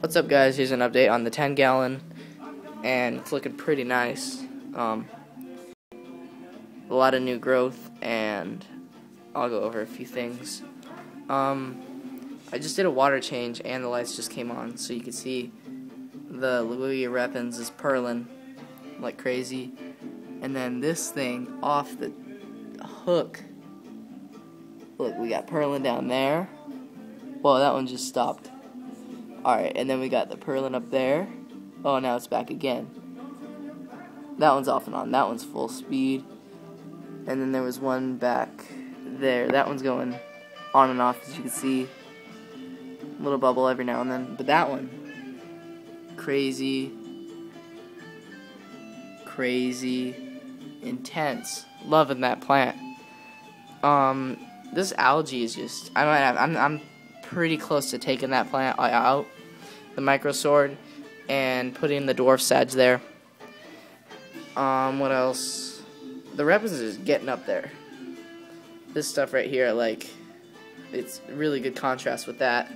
What's up guys, here's an update on the 10 gallon and it's looking pretty nice. Um, a lot of new growth and I'll go over a few things. Um, I just did a water change and the lights just came on so you can see the Ludwigia Repens is pearling like crazy and then this thing off the hook look we got pearling down there well that one just stopped Alright, and then we got the pearling up there. Oh, now it's back again. That one's off and on. That one's full speed. And then there was one back there. That one's going on and off, as you can see. Little bubble every now and then. But that one, crazy, crazy, intense. Loving that plant. Um, this algae is just, I don't know, I'm, I'm pretty close to taking that plant out, the micro sword, and putting the dwarf sage there. Um, what else? The Repens is getting up there. This stuff right here, like, it's really good contrast with that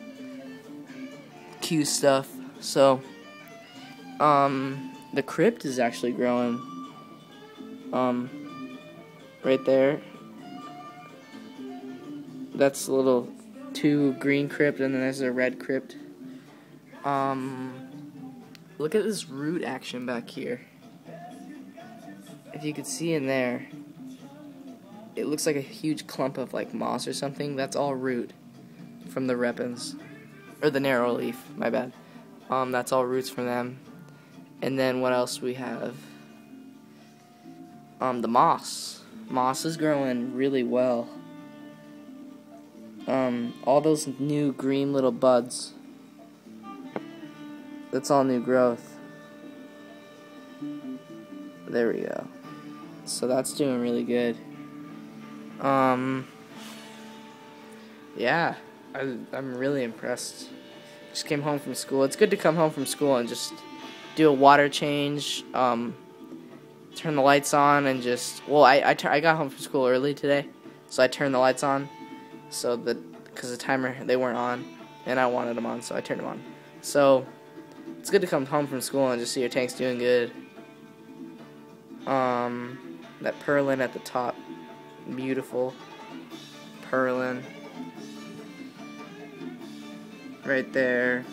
Q stuff. So, um, the crypt is actually growing. Um, right there. That's a little two green crypt and then there's a red crypt. Um, look at this root action back here. If you could see in there, it looks like a huge clump of like moss or something. That's all root from the repens, or the narrow leaf. My bad. Um, that's all roots from them. And then what else we have? Um, the moss. Moss is growing really well um, all those new green little buds. That's all new growth. There we go. So that's doing really good. Um, yeah, I, I'm really impressed. Just came home from school. It's good to come home from school and just do a water change. Um, turn the lights on and just well, I I, I got home from school early today, so I turned the lights on so that because the timer they weren't on and I wanted them on so I turned them on. So it's good to come home from school and just see your tanks doing good. Um that purlin at the top beautiful purlin. Right there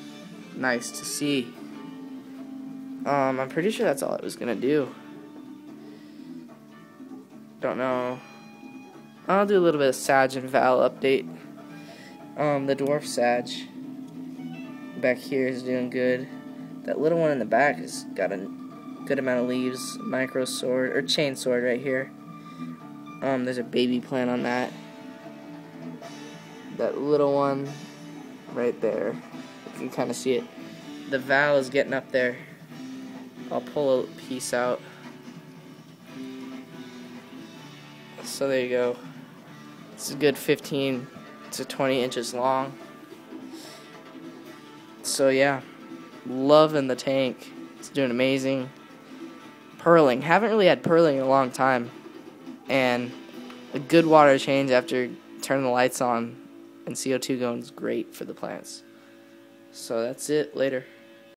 nice to see. Um I'm pretty sure that's all I was gonna do. Don't know I'll do a little bit of Sag and Val update. Um, the dwarf Sag back here is doing good. That little one in the back has got a good amount of leaves. Micro sword or chain sword right here. Um, there's a baby plant on that. That little one right there. You can kind of see it. The Val is getting up there. I'll pull a piece out. So there you go. It's a good 15 to 20 inches long. So yeah, loving the tank. It's doing amazing. Pearling. Haven't really had pearling in a long time. And a good water change after turning the lights on and CO2 going is great for the plants. So that's it. Later.